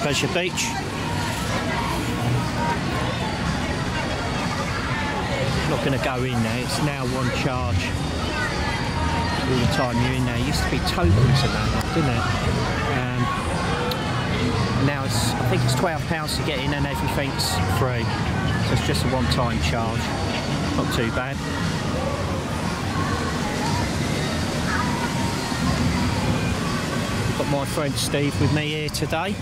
Pleasure Beach. Not going to go in there. It's now one charge all the time you're in there. Used to be tokens and that, didn't it? Um, now it's I think it's twelve pounds to get in and everything's free. So it's just a one-time charge. Not too bad. Got my friend Steve with me here today.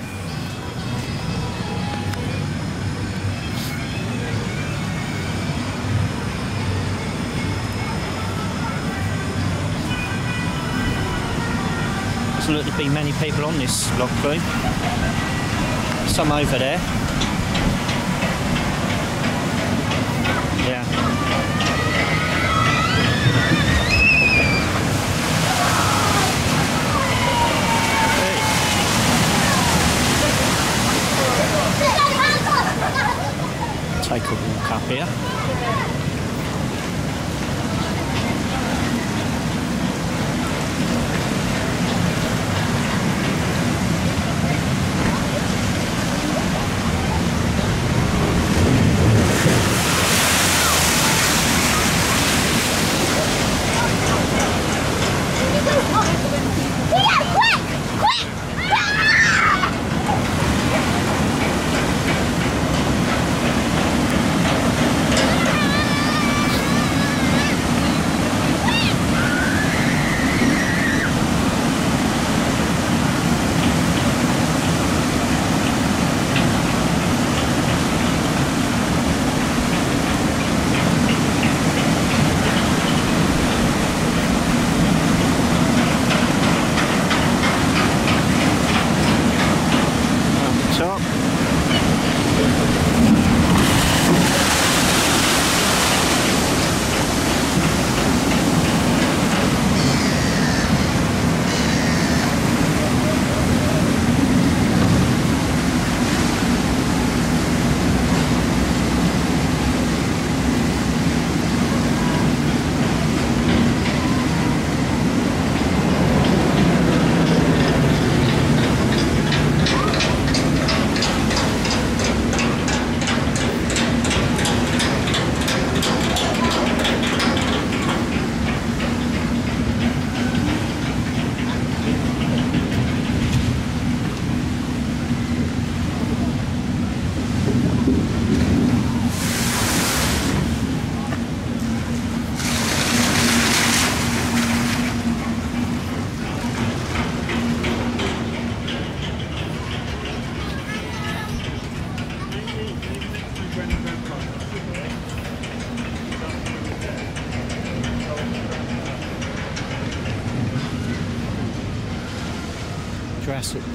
Doesn't look to be many people on this log flume. Some over there. Yeah. Take a walk up here.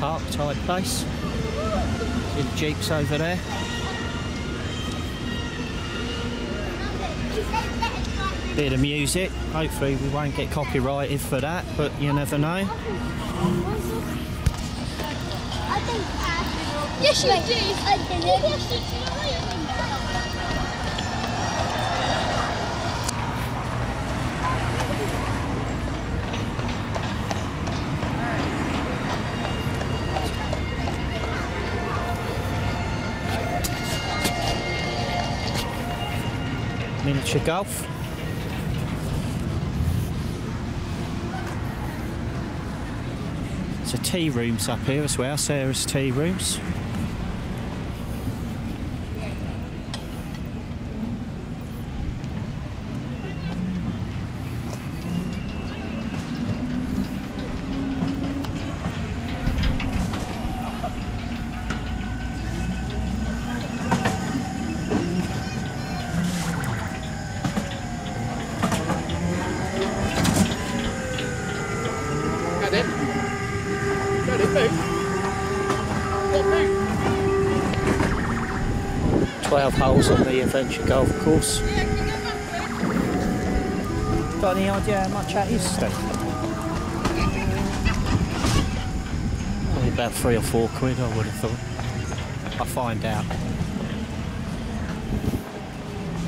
Park type place. See the jeeps over there. Bit of music. Hopefully we won't get copyrighted for that, but you never know. Yes, you did. Miniature golf. So tea rooms up here as well, Sarah's tea rooms. Go then. Go then, move. Go on, move. 12 holes on the adventure golf course. Got any idea how much that is, Steve? About three or four quid, I would have thought. I'll find out.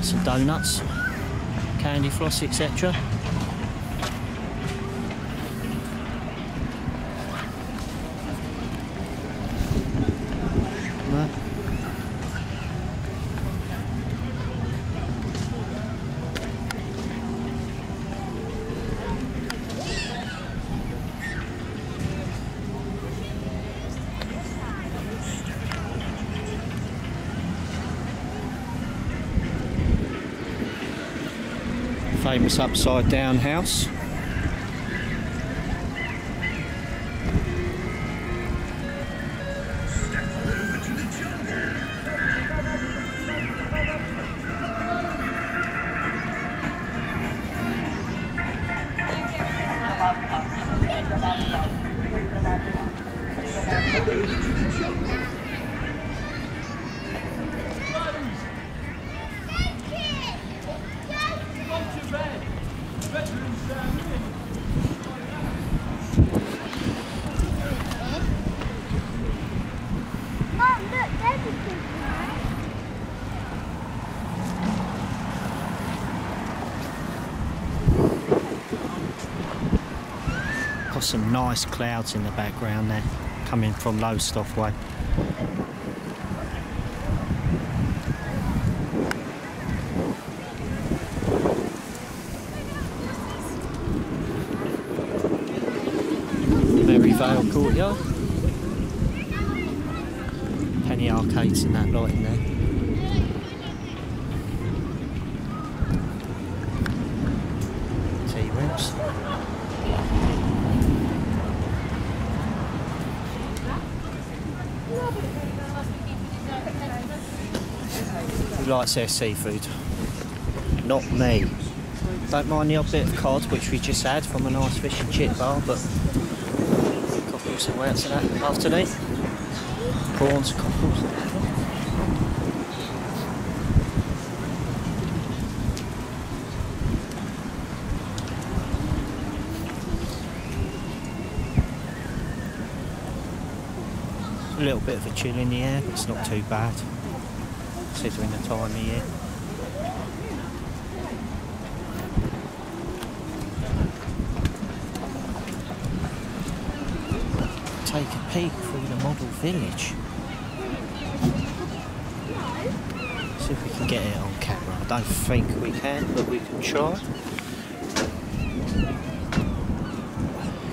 Some donuts, candy floss, etc. Famous upside down house. Some nice clouds in the background there, coming from Lowestoft way. Maryvale Courtyard. Penny arcades and that light in there. T-Rex. Who likes their seafood? Not me. Don't mind the odd bit of cod, which we just had from a nice fish and chip bar, but cockles and wets and that afternoon. Prawns, cockles. A little bit of a chill in the air, but it's not too bad, considering the time of year. Take a peek through the model village. See if we can get it on camera. I don't think we can, but we can try.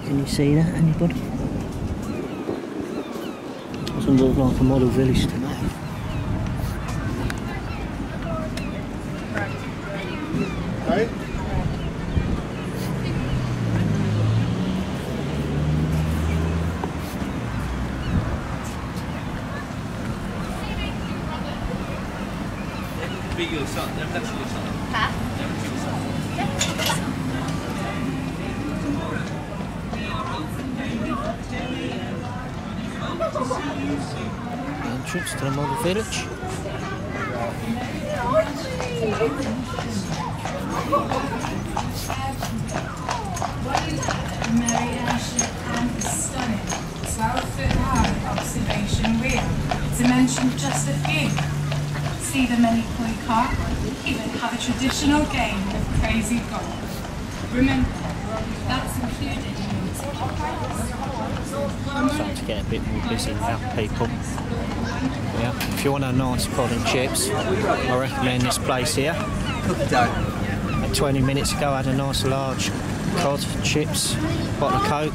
Can you see that, anybody? Doesn't look like a model village Mary Ayrshire and is stunning. 12 foot high observation wheel, to mention just a few. See the many koi carp, even have a traditional game of crazy golf. Remember, that's included in your Starting to get a bit more busy now, people. Yeah. If you want a nice cod and chips, I recommend this place here. Uh, 20 minutes ago, I had a nice large cod, chips, bottle of Coke.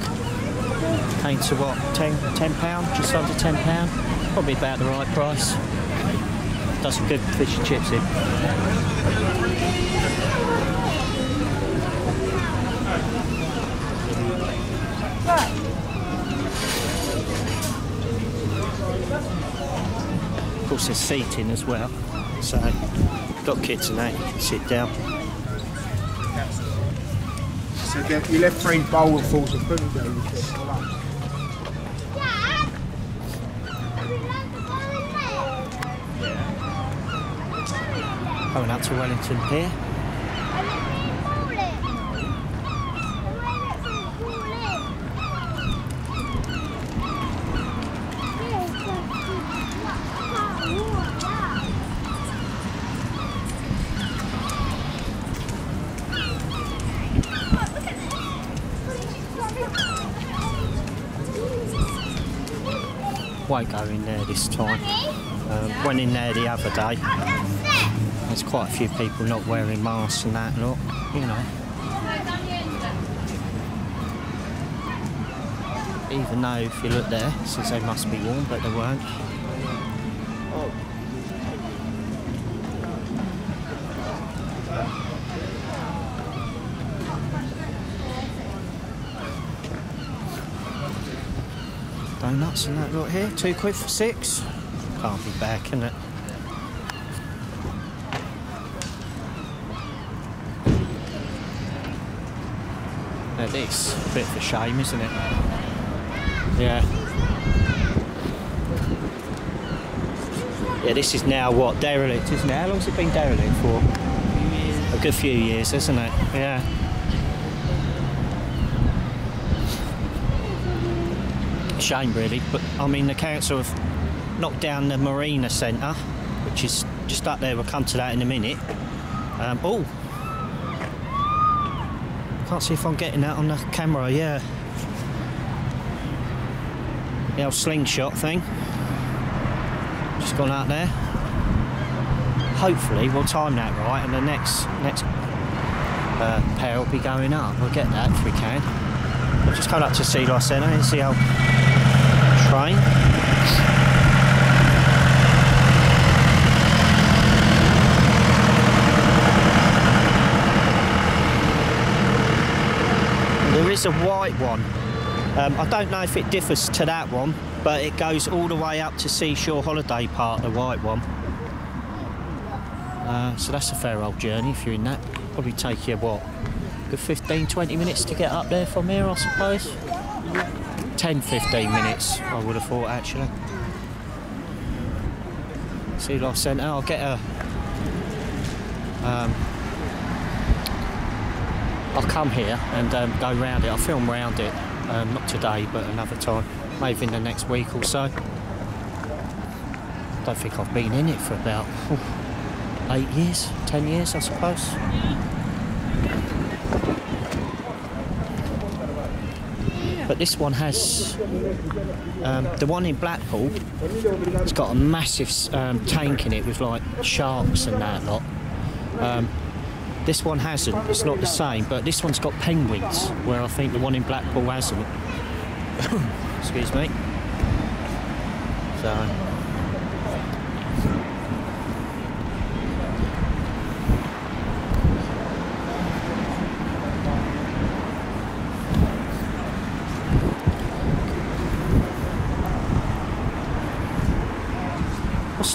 Came to what, 10, 10 pound, just under 10 pound. Probably about the right price. Does some good fish and chips in. Of course, there's seating as well. So, got kids and that, you can sit down. So get your left three bowl of full of food there. you said, for lunch. Dad? Would you like to go? Coming up to Wellington Pier. I let me call it. The way that says call it. Yes, that's the water. Won't go in there this time. Um, went in there the other day. There's quite a few people not wearing masks and that lot, you know. Even though if you look there, it says they must be warm, but they weren't. Donuts and that lot here. Two quid for six. Can't be back, can it? Now this, a bit of a shame, isn't it? Yeah. Yeah, this is now what derelict, isn't it? How long's it been derelict for? A good few years, isn't it? Yeah. Shame, really, but I mean, the council have knocked down the marina centre, which is just up there. We'll come to that in a minute. Um, oh, can't see if I'm getting that on the camera. Yeah, the old slingshot thing. Just gone out there. Hopefully, we'll time that right, and the next next uh, pair will be going up. We'll get that if we can. Just come up to Sea Life Centre and see how There is a white one. Um, I don't know if it differs to that one, but it goes all the way up to Seashore Holiday Park, the white one. Uh, so that's a fair old journey if you're in that. Probably take you, what, good 15, 20 minutes to get up there from here, I suppose? 10, 15 minutes, I would have thought, actually. Sea Life Centre, I'll get a... Um, I'll come here and um, go round it. I'll film round it, um, not today, but another time, maybe in the next week or so. don't think I've been in it for about oh, eight years, ten years, I suppose. But this one has um, the one in Blackpool. It's got a massive um, tank in it with like sharks and that lot. Um, this one hasn't. It's not the same, but this one's got penguins, where I think the one in Blackpool hasn't. Excuse me. So.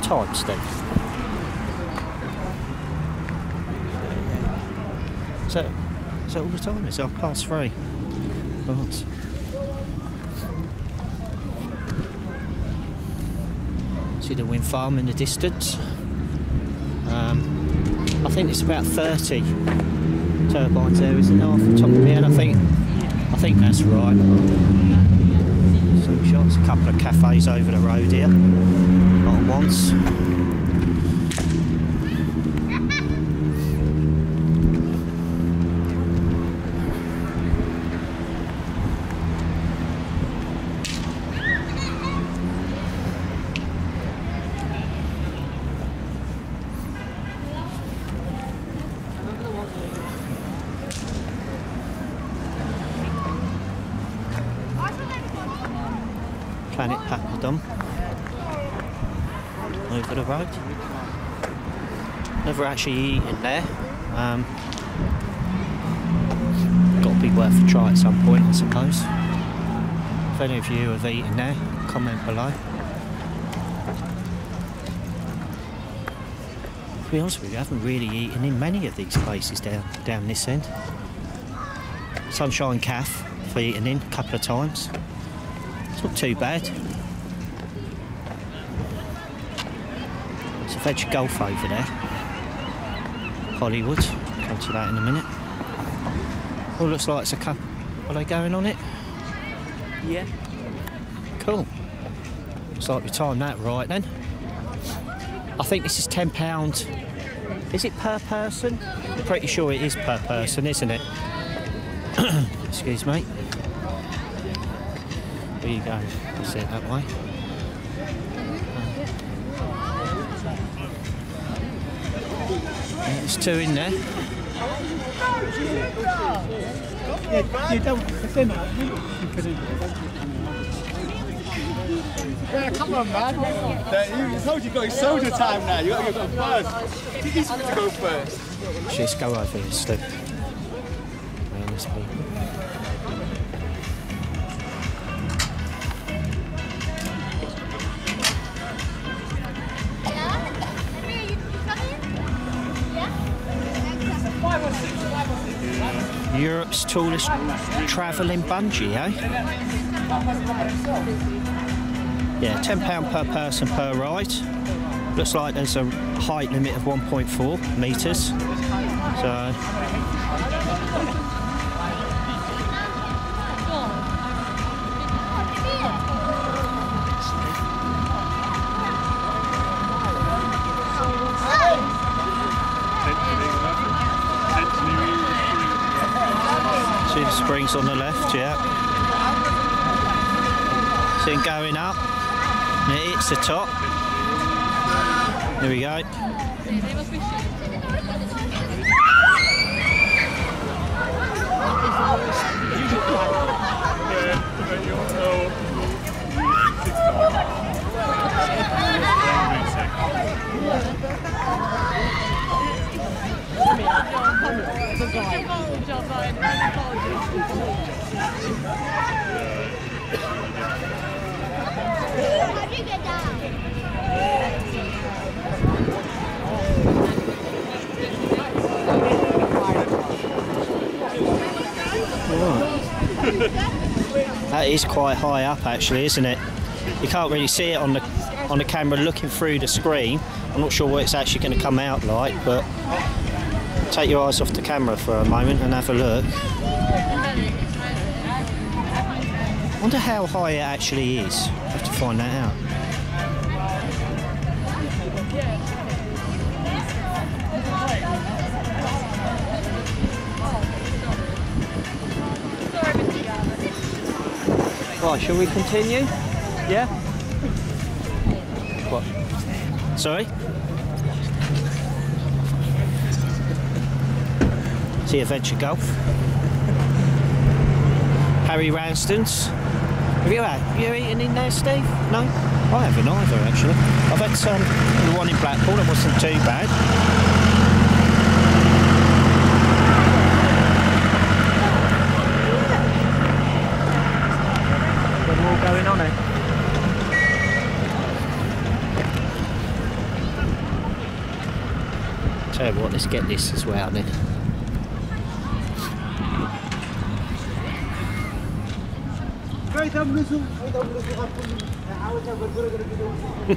Time, Steve? So, so all the time? It's half past three. Right. See the wind farm in the distance. Um, I think it's about 30 turbines there, isn't it? Off the top of my head, I think. I think that's right. Some shots, a couple of cafes over the road here. Not once. Planet Papadum over the road. Never actually eaten there. Um, got to be worth a try at some point, I suppose. If any of you have eaten there, comment below. To be honest with you, I haven't really eaten in many of these places down down this end. Sunshine Cafe for eating in a couple of times. It's not too bad. It's a veg golf over there. Hollywood. Come to that in a minute. Oh, looks like it's a cup. Are they going on it? Yeah. Cool. Looks like we timed that right then. I think this is £10. Is it per person? I'm pretty sure it is per person, isn't it? Excuse me. There you go. That's it that way. There's two in there. You don't, if they're not, you couldn't. Yeah, come on, man. You told you got soda time now. You got to go first. He's to go first. Just go over here, Stu. Man, this people. Europe's tallest travelling bungee, eh? Yeah, £10 per person per ride. Looks like there's a height limit of 1.4 metres. So, springs on the left, yeah. See going up. And it hits the top. There we go. How'd you get down? That is quite high up actually, isn't it? You can't really see it on the on the camera looking through the screen. I'm not sure what it's actually going to come out like, but take your eyes off the camera for a moment and have a look. wonder how high it actually is. have to find that out. Right, shall we continue? Yeah? What? Sorry? See Adventure Golf. Harry Ramsden's. Have you had? Have you eaten in there, Steve? No? I haven't either, actually. I've had some, the one in Blackpool, it wasn't too bad. Got going on. Tell you what, let's get this as well then. كم لسو عيد أبو لسو غفل حاولت أبرجر كده كده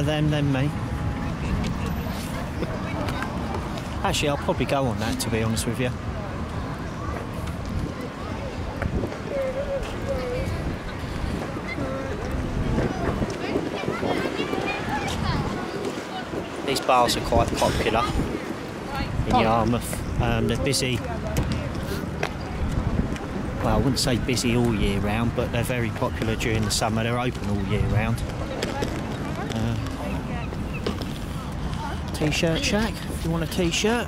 Rather them than me. Actually, I'll probably go on that to be honest with you. These bars are quite popular in Yarmouth. Um, they're busy. Well, I wouldn't say busy all year round, but they're very popular during the summer. They're open all year round. T-shirt shack, if you want a T-shirt.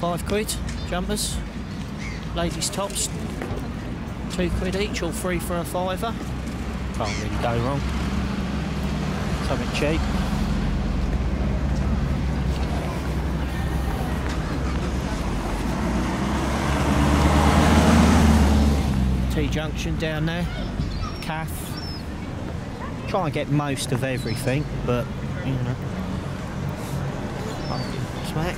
Five quid, jumpers. Ladies tops, two quid each or three for a fiver. Can't really go wrong. something cheap. T junction down there, CAF. Try and get most of everything, but you know. Smack.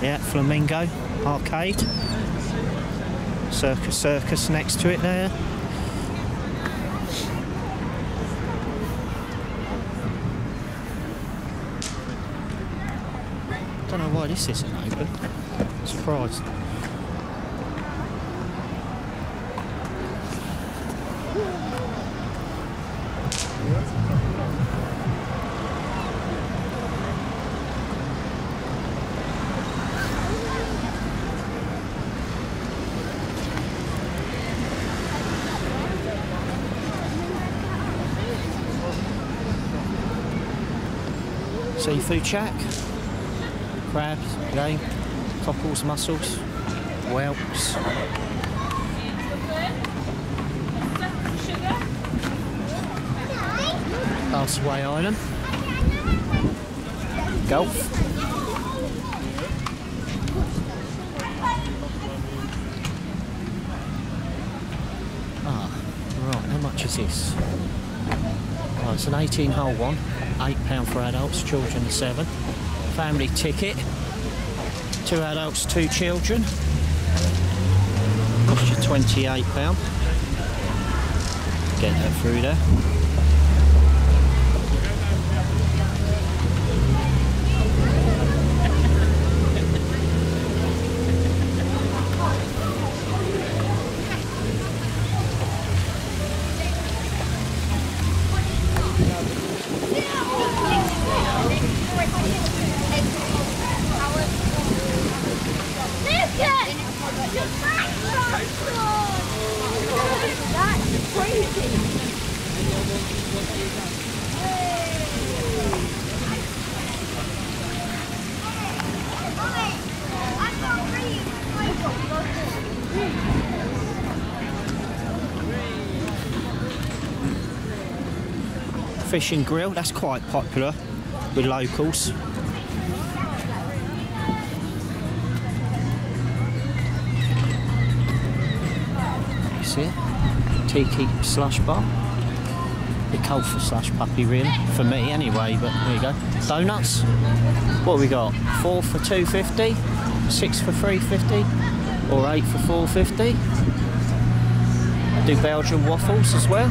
Yeah, Flamingo Arcade. Circus Circus next to it there. Don't know why this isn't open. Surprised. Seafood shack. Crabs, again, cockles, mussels, whelks. Castaway Island. Golf. Ah, right, how much is this? Oh, it's an 18 hole one. £8 for adults, children 7 Family ticket. Two adults, two children. Cost you £28. Get that through there. Fishing grill, that's quite popular with locals. You see it? Tiki slash bar. The cold for slush puppy really, for me anyway, but there you go. Donuts. What we got? Four for two fifty, six for three fifty, or eight for four fifty. Do Belgian waffles as well.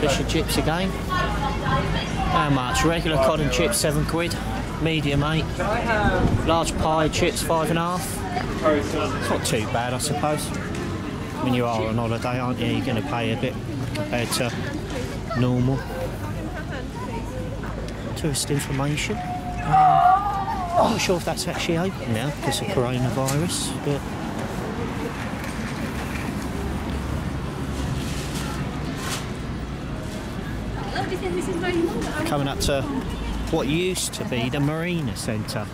Fish and chips again. How much? Regular cod and chips, seven quid. Medium eight. Large pie chips, five and a half. It's not too bad, I suppose. When you are on holiday, aren't you? You're going to pay a bit compared to normal. Tourist information. Um, I'm not sure if that's actually open now because of coronavirus, but coming up to what used to be the Marina Centre.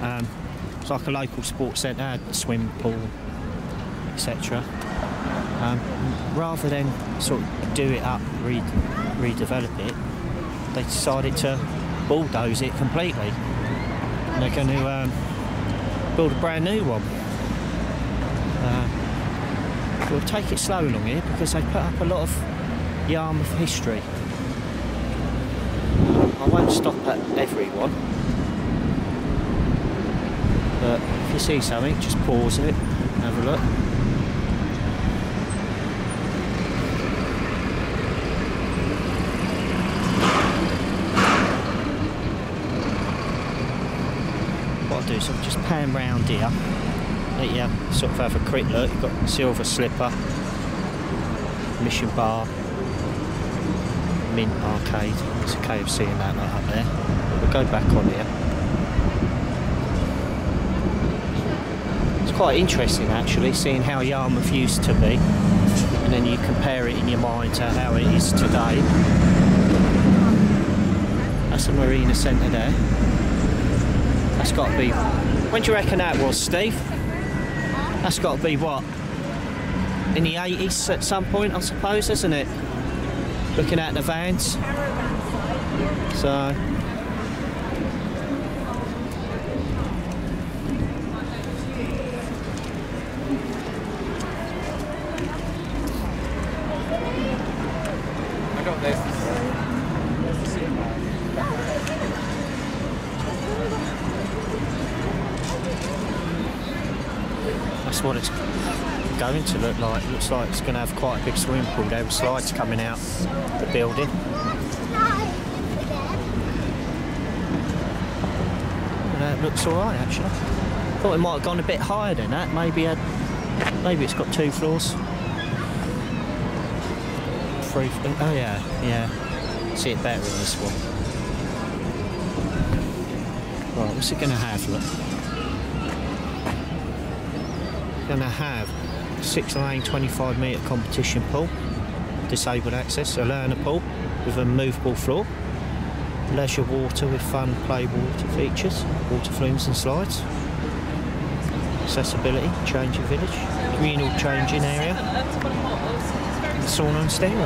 Um, it's like a local sports centre, had swim pool, etc. Um, rather than sort of do it up, re- redevelop it, they decided to bulldoze it completely. And they're going to um, build a brand new one. Uh, we'll take it slow along here because they put up a lot of Yarmouth history. I won't stop at everyone. But if you see something, just pause it, have a look. What I'll do is I'll just pan round here. Let you sort of have a quick look. You've got Silver Slipper, Mission Bar, Mint Arcade. There's a KFC and that up there. We'll go back on here. It's quite interesting actually, seeing how Yarmouth used to be. And then you compare it in your mind to how it is today. That's the Marina Centre there. That's got to be... When do you reckon that was, Steve? That's got to be, what, in the 80s at some point, I suppose, isn't it? Looking at the vans. So. I got this. That's what it's going to look like. Looks like it's going to have quite a big swimming pool there with slides coming out the building. And that looks alright actually. Thought it might have gone a bit higher than that. Maybe had, maybe it's got two floors. Three. floors, Oh yeah, yeah. See it better in this one. Right, what's it going to have? Look. going to have six lane 25 metre competition pool, disabled access, a learner pool with a movable floor, leisure water with fun play water features, water flumes and slides, accessibility, changing village, communal changing area, sauna and steam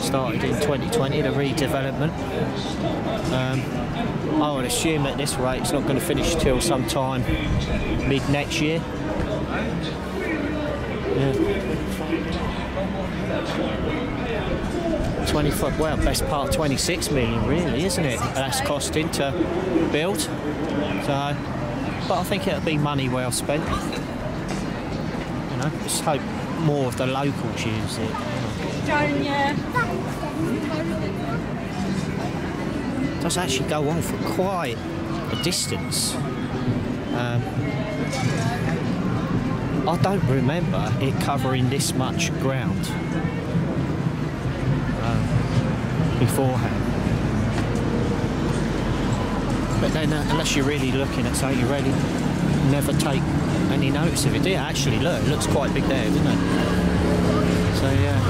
Started in 2020, the redevelopment. Um, I would assume at this rate it's not going to finish till sometime mid next year. Yeah. 25, well, best part 26 million, really, isn't it? That's costing to build. So, but I think it'll be money well spent. You know, just hope more of the locals use it. It does actually go on for quite a distance. Um, I don't remember it covering this much ground um, beforehand. But then, uh, unless you're really looking at something, you really never take any notice of it. Do you? Actually, look, it looks quite big there, doesn't it? So yeah.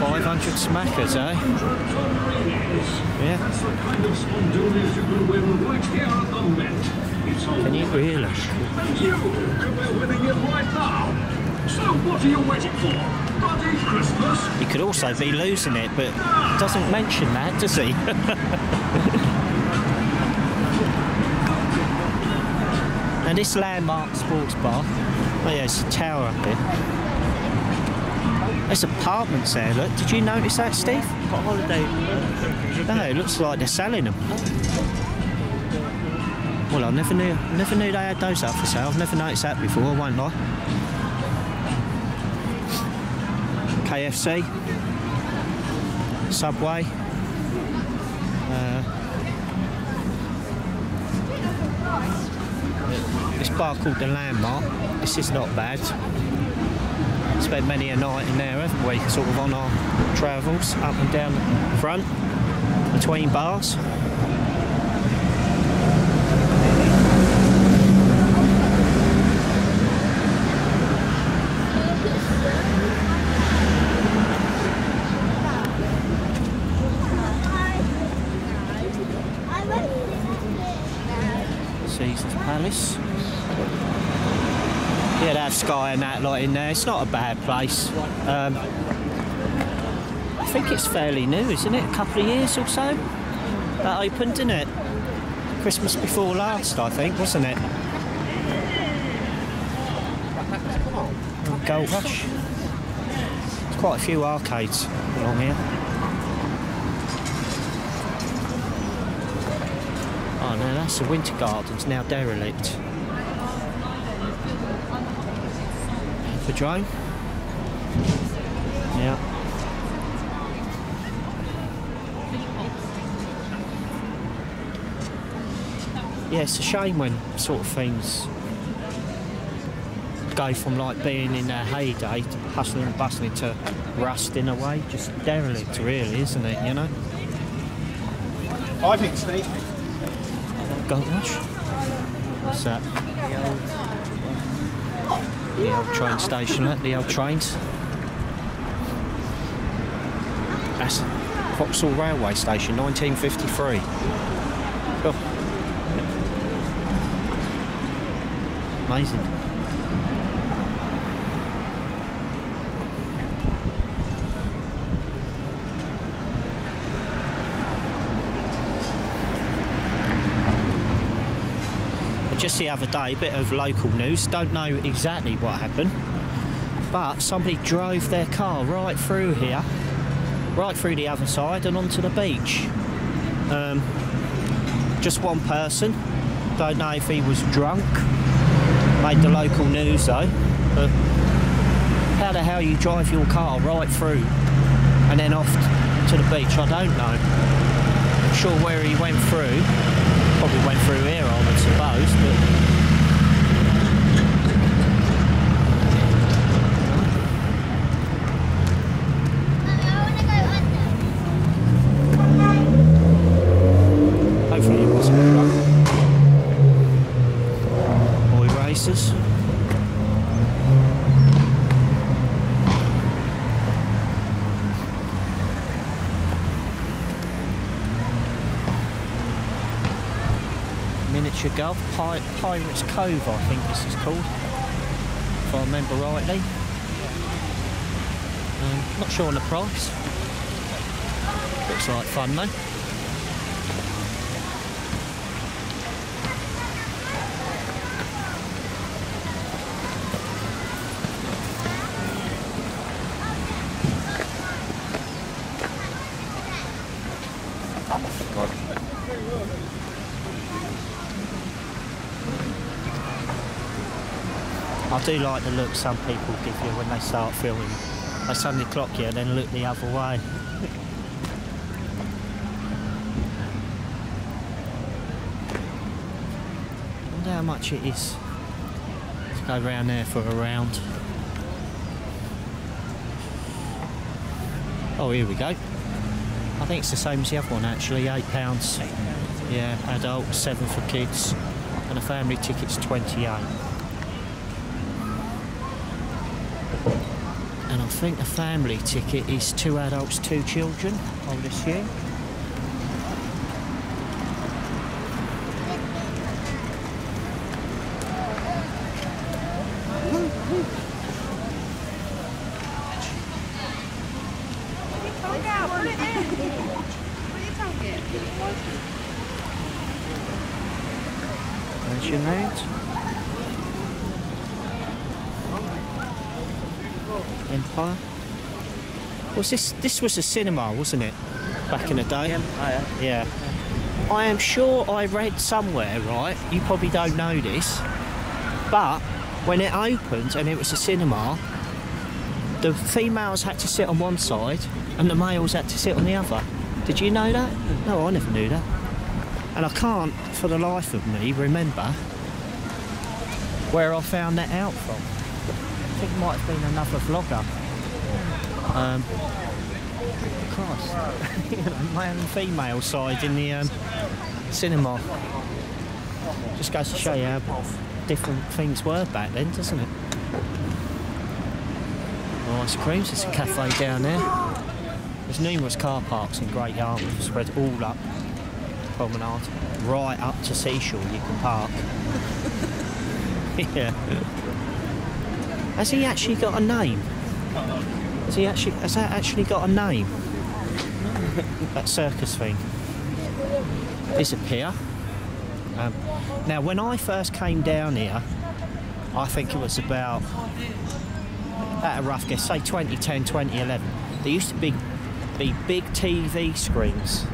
500 smackers, eh? Yeah. Can you really? You could be winning it right now. So what are you waiting for? Bloody Christmas? He could also be losing it, but doesn't mention that, does he? and this landmark sports bar, oh yeah, it's a tower up here. There's apartments there, look. Did you notice that, Steve? Got holiday. No, it looks like they're selling them. Well, I never knew, never knew they had those up for sale. I've never noticed that before, I won't lie. KFC, Subway. Bar called the Landmark. This is not bad. Spent many a night in there, haven't we? Sort of on our travels, up and down the front, between bars. Caesar's Palace. Yeah, they have Sky and that lot in there. It's not a bad place. Um, I think it's fairly new, isn't it? A couple of years or so. That opened, didn't it? Christmas before last, I think, wasn't it? Gold Rush. There's quite a few arcades along here. Oh no, that's the Winter Gardens, now derelict. For drone? Yeah. Yeah, it's a shame when sort of things go from like being in their heyday, to hustling and bustling to rust in a way. Just derelict, really, isn't it? You know. I think sneaky. Goat Wash. What's that? The old train station, the old trains. That's Vauxhall Railway Station, 1953. Oh. Amazing. Just the other day, a bit of local news, don't know exactly what happened, but somebody drove their car right through here, right through the other side and onto the beach. Um, just one person, don't know if he was drunk, made the local news though, but how the hell you drive your car right through and then off to the beach, I don't know. Not sure where he went through probably went through here, I would suppose, but Mummy, I want to go under. hopefully it wasn't drunk. Boy racers. Miniature Golf, Pi- Pirates Cove, I think this is called, if I remember rightly. Um, not sure on the price. Looks like fun though. Do like the look some people give you when they start filming. They suddenly clock you and then look the other way. wonder how much it is to go round there for a round. Oh, here we go. I think it's the same as the other one actually, eight pounds. Yeah, adult, seven for kids, and a family ticket's 28. And I think a family ticket is two adults, two children, I would assume. There's your note. Empire. Was this this was a cinema, wasn't it? Back in the day. Empire. Oh, yeah. I am sure I read somewhere, right? You probably don't know this, but when it opened and it was a cinema, the females had to sit on one side and the males had to sit on the other. Did you know that? No, I never knew that. And I can't, for the life of me, remember where I found that out from. Think it might have been another vlogger. Um, Christ, you male and female side in the um, cinema. Just goes to show you how different things were back then, doesn't it? Ice creams, there's a cafe down there. There's numerous car parks in Great Yarmouth spread all up promenade, right up to Seashore you can park. yeah. Has he actually got a name? Has he actually has that actually got a name? that circus thing. Disappear. Um, now when I first came down here, I think it was about at a rough guess, say 2010, 2011, there used to be, be big TV screens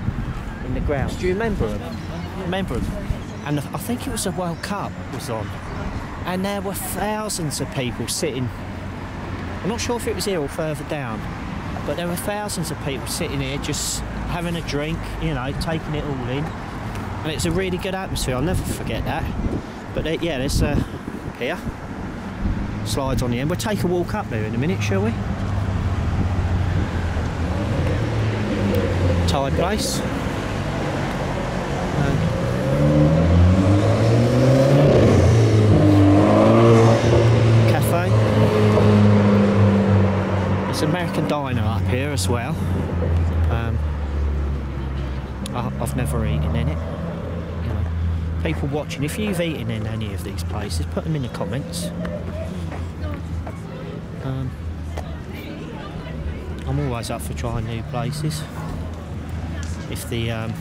in the ground. Do you remember them? Remember them? And I think it was the World Cup was on, and there were thousands of people sitting. I'm not sure if it was here or further down, but there were thousands of people sitting here just having a drink, you know, taking it all in, and it's a really good atmosphere. I'll never forget that. But uh, yeah, there's uh, here slides on the end. We'll take a walk up there in a minute, shall we? Thai place. Diner up here as well. Um, I, I've never eaten in it. You know, people watching, if you've eaten in any of these places, put them in the comments. Um, I'm always up for trying new places. If the um,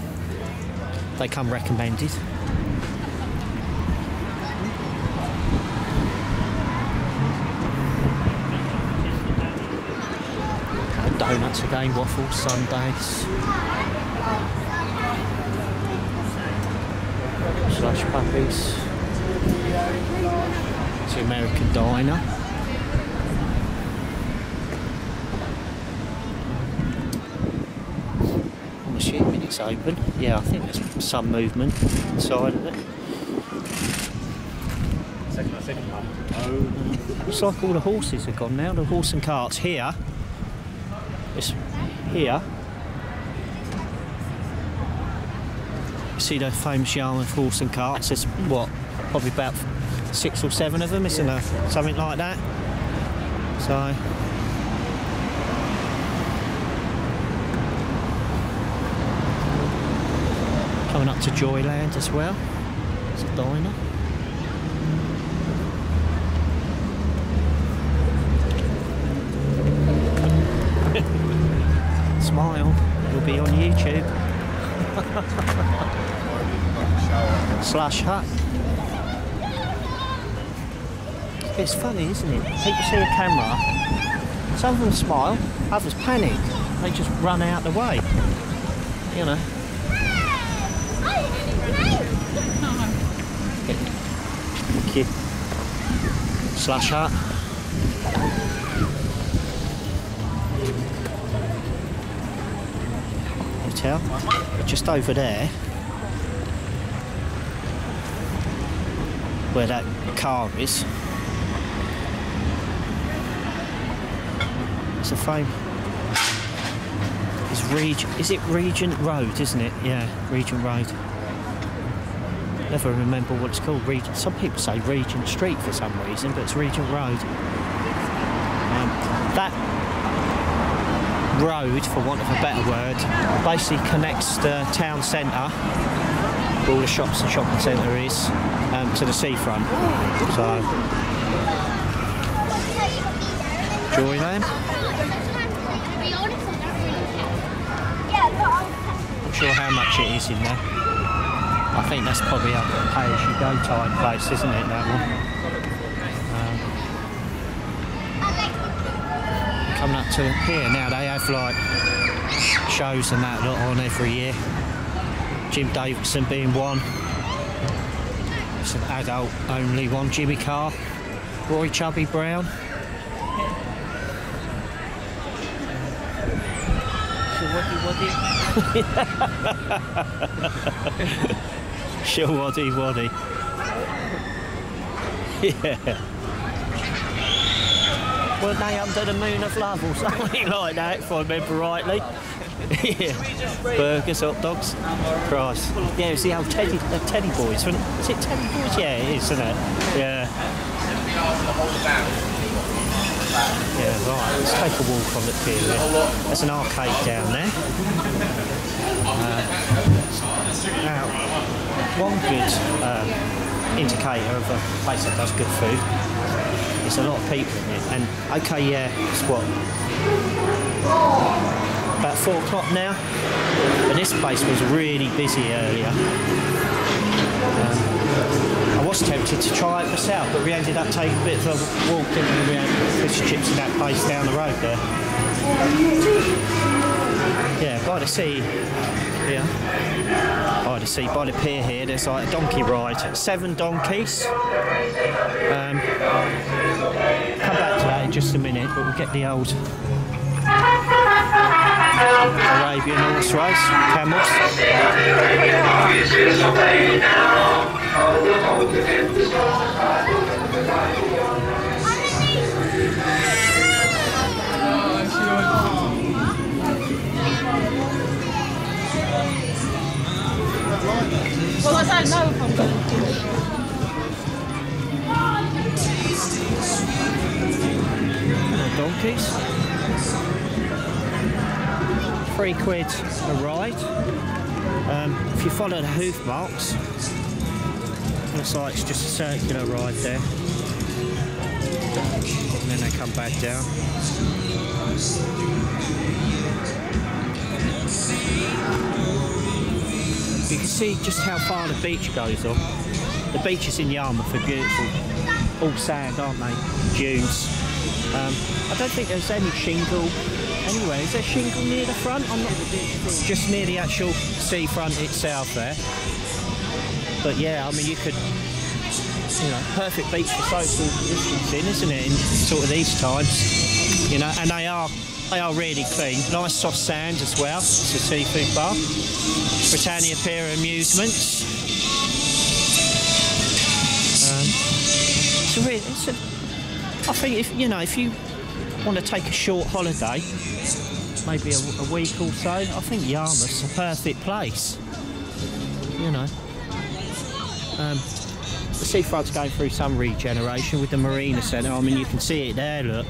they come recommended. Donuts again, waffles, sundaes. Slush puppies. It's the American diner. Oh, I'm assuming it's open. Yeah, I think there's some movement inside of it. Looks like all the horses are gone now. The horse and carts here. Here. You see the famous Yarmouth horse and carts. There's what? Probably about six or seven of them, isn't there? Something like that. So. Coming up to Joyland as well. It's a diner. Smile, you'll be on YouTube. Slash hat. It's funny, isn't it? People see a camera, some of them smile, others panic. They just run out the way. You know. Thank you. Slash hut. Hotel. Just over there. Where that car is. It's a fame. It's Regent. Is it Regent Road? Isn't it? Yeah, Regent Road. Never remember what it's called. Regent. Some people say Regent Street for some reason, but it's Regent Road. Um, that road, for want of a better word, basically connects the town centre, where all the shops and shopping centre is, um, to the seafront. So, Joyland. Not sure how much it is in there. I think that's probably a pay-as-you-go type place, isn't it? That one. Coming up to here now, they have like shows and that on every year. Jim Davidson being one. It's an adult only one. Jimmy Carr, Roy Chubby Brown. Showaddywaddy. Yeah. Weren't they under the moon of love or something like that, if I remember rightly? yeah. Burgers, hot dogs. Christ. Yeah, it's the old Teddy, Teddy Boys. it? Is it Teddy Boys? Yeah, it is, isn't it? Yeah. Yeah, right. Let's take a walk on the pier. here. There's an arcade down there. Uh, now, one good um, indicator of a place that does good food is a lot of people in it. And okay, yeah, it's what about four o'clock now, and this place was really busy earlier. Um, I was tempted to try it myself, but we ended up taking a bit of a walk, didn't we? We had fish chips in that place down the road there. Yeah, by the sea here. By the sea, by the pier here, there's like a donkey ride. Seven donkeys. Um, just a minute, but we'll get the old Arabian horse race, camels. Well, three quid a ride. Um, if you follow the hoof marks, looks like it's just a circular ride there. And then they come back down. You can see just how far the beach goes on. The beaches in Yarmouth are beautiful. All sand, aren't they? Dunes. Um, I don't think there's any shingle anywhere. Is there shingle near the front? I'm not just near the actual seafront itself there. But yeah, I mean you could you know, perfect beach for social distancing, isn't it? In sort of these times. You know, and they are they are really clean. Nice soft sand as well. It's a seafood bar. Britannia Pier Amusements. Um, it's a really, it's a, I think if you know if you want to take a short holiday, maybe a, a week or so, I think Yarmouth's a perfect place. You know. Um, the seafront's going through some regeneration with the marina centre. I mean, you can see it there. Look.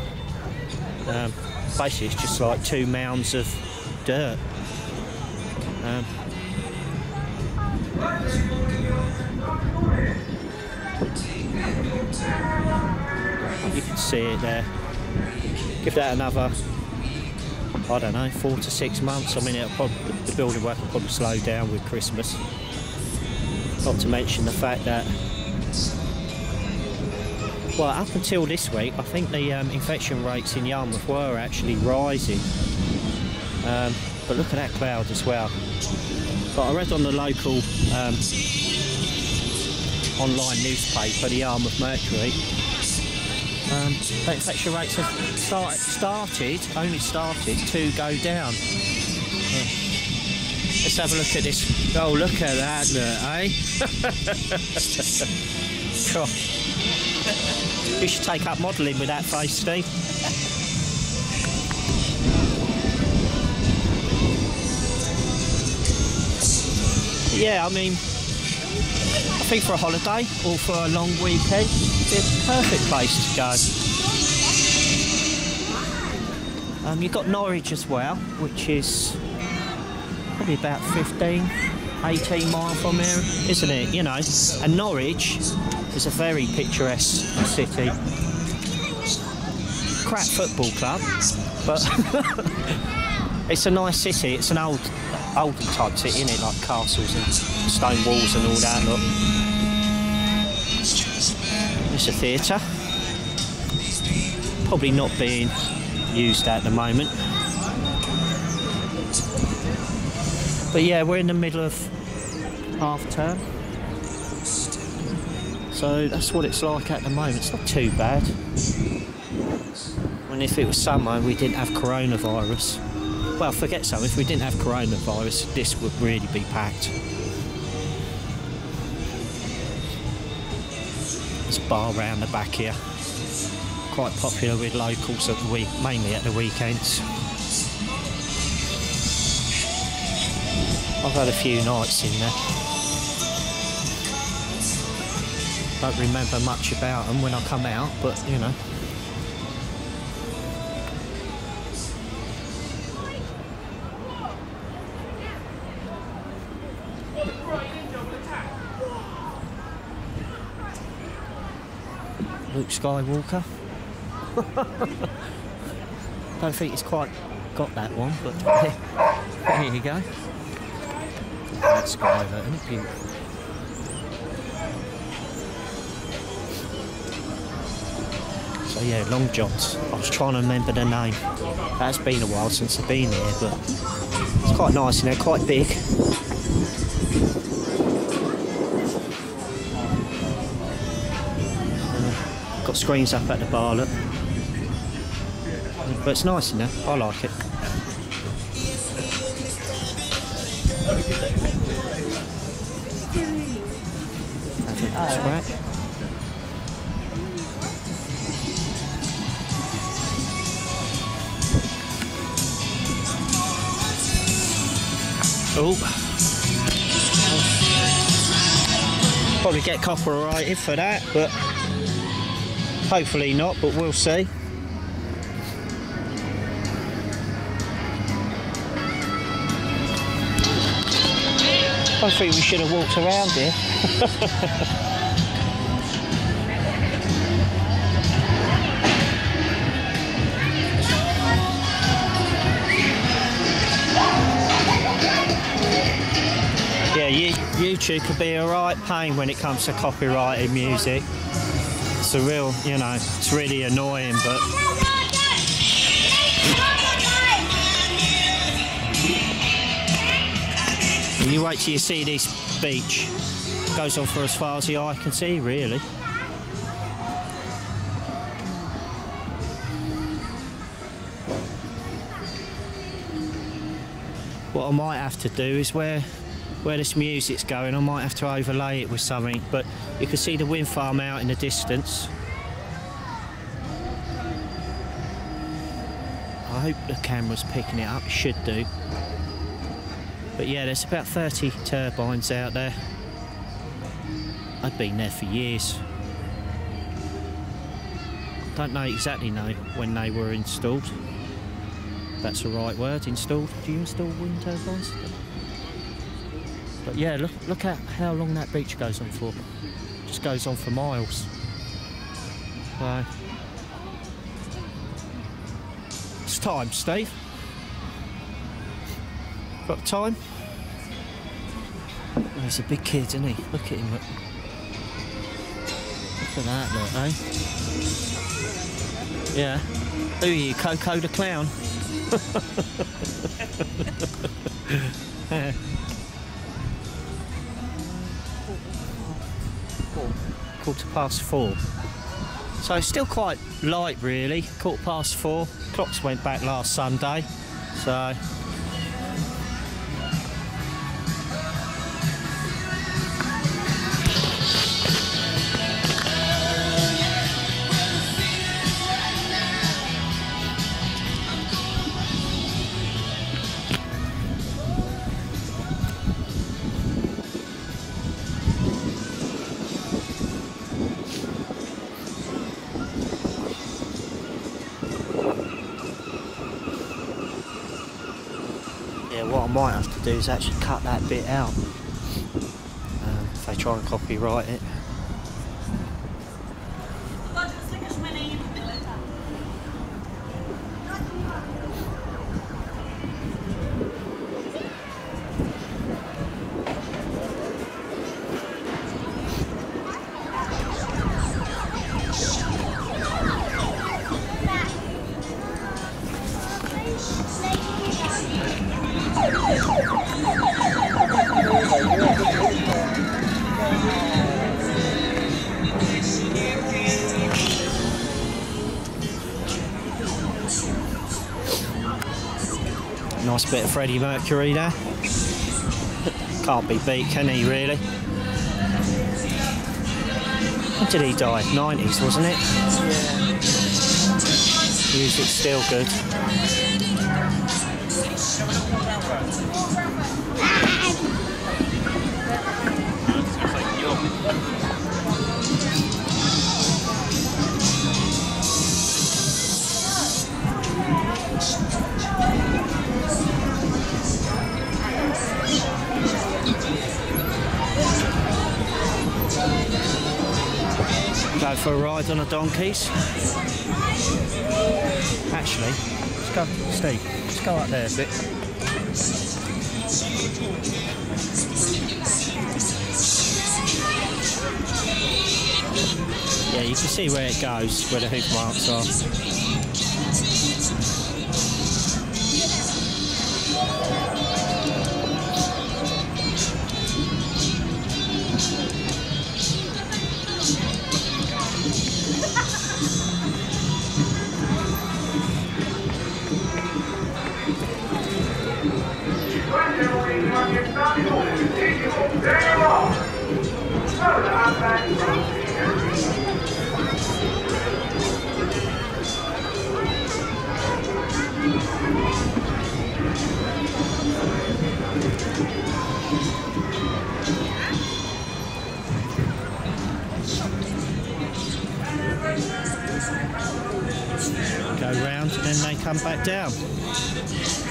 Um, basically, it's just like two mounds of dirt. Um, you can see it there. Give that another, I don't know, four to six months. I mean, probably, the building work will probably slow down with Christmas. Not to mention the fact that, well, up until this week, I think the um, infection rates in Yarmouth were actually rising. Um, but look at that cloud as well. But I read on the local um, online newspaper, the Yarmouth Mercury, um, the infection rates have start, started, only started to go down. Let's have a look at this. Oh, look at that, look, eh? You should take up modelling with that face, Steve. yeah, I mean, I think for a holiday or for a long weekend, it's a perfect place to go. Um, you've got Norwich as well, which is probably about 15, 18 miles from here, isn't it? You know, and Norwich is a very picturesque city. Crap football club, but it's a nice city. It's an old, olden type city, isn't it? Like castles and stone walls and all that. Look, it's a theatre. Probably not being used at the moment. But yeah, we're in the middle of half term. So that's what it's like at the moment. It's not too bad. And if it was summer we didn't have coronavirus, well, forget summer. If we didn't have coronavirus, this would really be packed. Bar round the back here. Quite popular with locals at the week, mainly at the weekends. I've had a few nights in there. Don't remember much about them when I come out, but you know. Luke Skywalker. Don't think he's quite got that one, but here you go. That's it? So yeah, Long Johns. I was trying to remember the name. That's been a while since I've been here, but it's quite nice in there, quite big. Got screens up at the bar, look. But it's nice in there, I like it. I think that's right. Oh. Probably get copyrighted for that, but hopefully not, but we'll see. I think we should have walked around here. yeah, you, YouTube could be a right pain when it comes to copyrighted music. A real, you know, it's really annoying, but you wait till you see this beach. Goes on for as far as the eye can see, really. What I might have to do is where where this music's going, I might have to overlay it with something. But you can see the wind farm out in the distance. I hope the camera's picking it up. It should do. But yeah, there's about 30 turbines out there. I've been there for years. Don't know exactly know when they were installed. That's the right word, installed. Do you install wind turbines? But yeah, look look at how long that beach goes on for. Just goes on for miles. So it's time, Steve. Got time? Oh, he's a big kid, isn't he? Look at him. Look, look at that, look, eh? Yeah. Who are you, Coco the Clown? Quarter past four. So still quite light, really. Quarter past four. Clocks went back last Sunday. So is actually cut that bit out. Um, if they try and copyright it. Nice bit of Freddie Mercury there. Can't be beat, can he, really? When did he die? 90s, wasn't it? Music's still good. Go for a ride on a donkeys. Actually, let's go, Steve, let's go up there a bit. Yeah, you can see where it goes, where the hoof marks are. Come back down.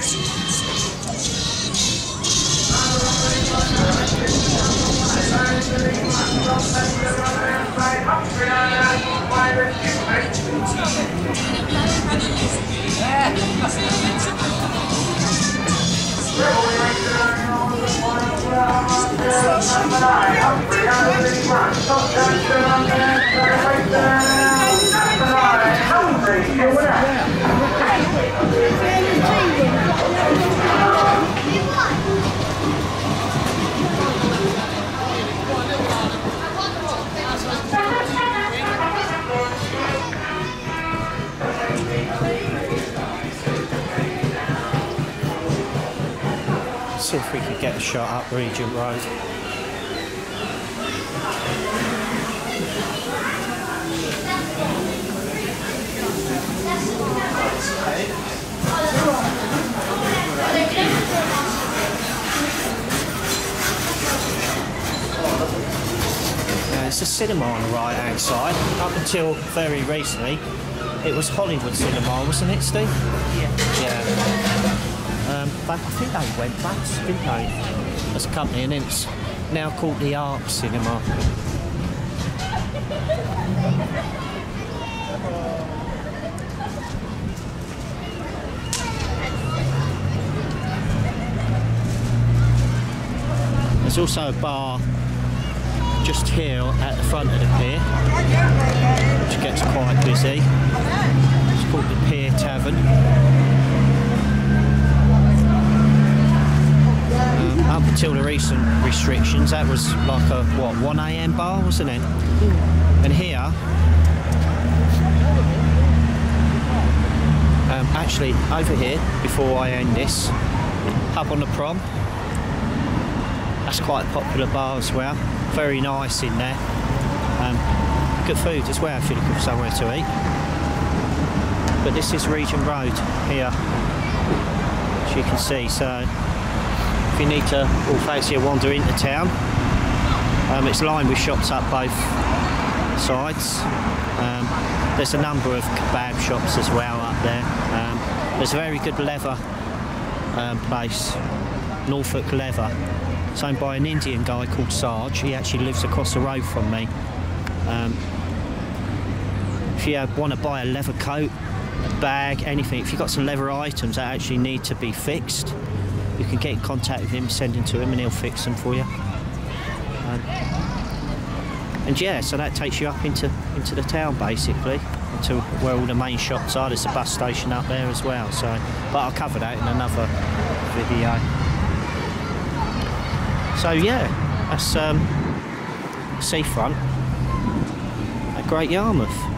See if we could get a shot up Regent Road. Now, it's a cinema on the right hand side. Up until very recently, it was Hollywood Cinema, wasn't it, Steve? But I think they went back, didn't they? As a company, and it's now called the Arc Cinema. There's also a bar just here at the front of the pier, which gets quite busy. It's called the Pier Tavern. Up until the recent restrictions, that was like a what 1 a.m. bar, wasn't it? And here, um, actually over here, before I end this, Pub on the Prom. That's quite a popular bar as well. Very nice in there. Um, good food as well if you're looking for somewhere to eat. But this is Regent Road here, as you can see. So if you need to all fancy a wander into town, um, it's lined with shops up both sides. Um, there's a number of kebab shops as well up there. Um, there's a very good leather um, place, Norfolk Leather. It's owned by an Indian guy called Sarge. He actually lives across the road from me. Um, if you want to buy a leather coat, bag, anything, if you've got some leather items that actually need to be fixed, you can get in contact with him, send them to him, and he'll fix them for you. Um, and yeah, so that takes you up into into the town basically, into where all the main shops are. There's a bus station up there as well. So, but I'll cover that in another video. So yeah, that's um, seafront at Great Yarmouth.